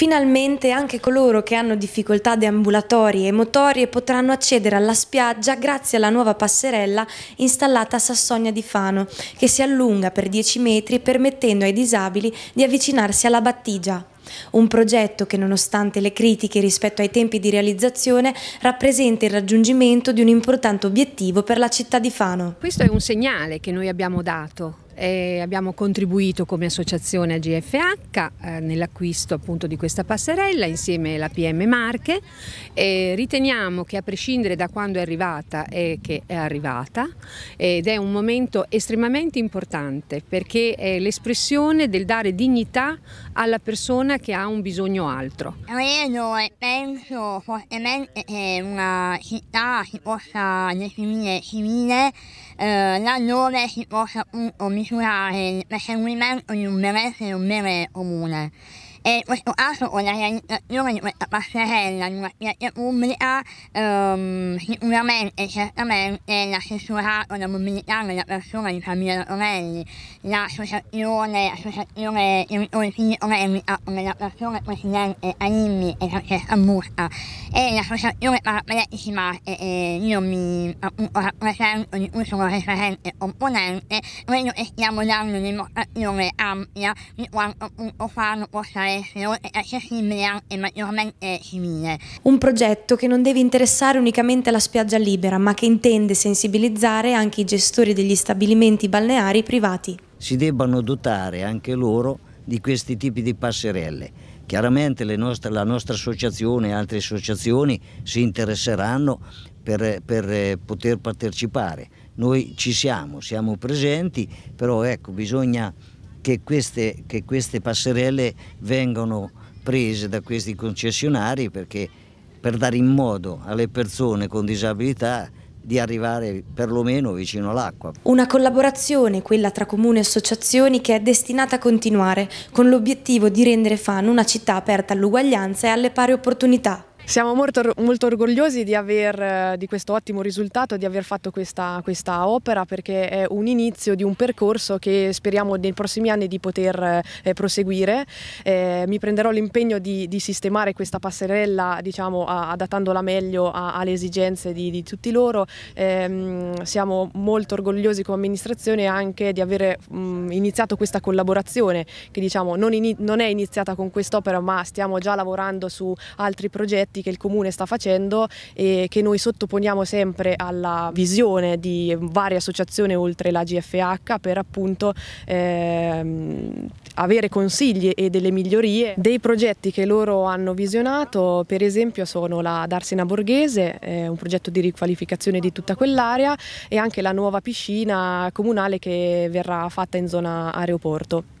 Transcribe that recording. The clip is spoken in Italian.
Finalmente anche coloro che hanno difficoltà deambulatorie e motorie potranno accedere alla spiaggia grazie alla nuova passerella installata a Sassonia di Fano, che si allunga per 10 metri permettendo ai disabili di avvicinarsi alla battigia. Un progetto che nonostante le critiche rispetto ai tempi di realizzazione rappresenta il raggiungimento di un importante obiettivo per la città di Fano. Questo è un segnale che noi abbiamo dato eh, abbiamo contribuito come associazione a GFH eh, nell'acquisto appunto di questa passerella insieme alla PM Marche e riteniamo che a prescindere da quando è arrivata è che è arrivata ed è un momento estremamente importante perché è l'espressione del dare dignità alla persona che ha un bisogno altro. Credo e penso fortemente che una città si possa definire civile eh, laddove si possa appunto misurare il perseguimento di un benessere, un bene comune. E questo caso con la realizzazione di questa passerella di una spiaggia pubblica ehm, sicuramente certamente l'assessorato alla mobilità della persona di famiglia Torelli, l'associazione, l'associazione Territori Figli Torelli come la persona presidente Alimmi e Francesca Busta e l'associazione Paraplegici Marte e io mi appunto rappresento di cui sono referente componente, credo che stiamo dando una dimostrazione ampia di quanto appunto farlo possa essere maggiormente civile. Un progetto che non deve interessare unicamente la spiaggia libera, ma che intende sensibilizzare anche i gestori degli stabilimenti balneari privati. Si debbano dotare anche loro di questi tipi di passerelle. Chiaramente nostre, la nostra associazione e altre associazioni si interesseranno per, per, poter partecipare. Noi ci siamo, siamo presenti, però ecco, bisogna che queste, che queste passerelle vengano prese da questi concessionari perché per dare in modo alle persone con disabilità di arrivare perlomeno vicino all'acqua. Una collaborazione, quella tra comuni e associazioni, che è destinata a continuare, con l'obiettivo di rendere Fano una città aperta all'uguaglianza e alle pari opportunità. Siamo molto, molto orgogliosi di, aver, di, questo ottimo risultato, di aver fatto questa, questa, opera perché è un inizio di un percorso che speriamo nei prossimi anni di poter eh, proseguire. Eh, mi prenderò l'impegno di, di, sistemare questa passerella diciamo, adattandola meglio a, alle esigenze di, di tutti loro. Eh, siamo molto orgogliosi come amministrazione anche di aver mh, iniziato questa collaborazione che diciamo, non, in, non è iniziata con quest'opera ma stiamo già lavorando su altri progetti progetti che il Comune sta facendo e che noi sottoponiamo sempre alla visione di varie associazioni oltre la GFH per appunto ehm, avere consigli e delle migliorie. Dei progetti che loro hanno visionato per esempio sono la Darsena Borghese, eh, un progetto di riqualificazione di tutta quell'area e anche la nuova piscina comunale che verrà fatta in zona aeroporto.